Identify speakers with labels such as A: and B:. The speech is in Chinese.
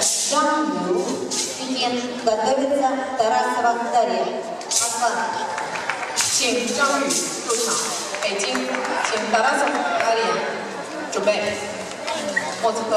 A: 张宇，现在准备的是塔拉斯瓦卡里。莫斯科，请张宇入场。北京，请塔拉斯瓦卡里准备。莫斯科。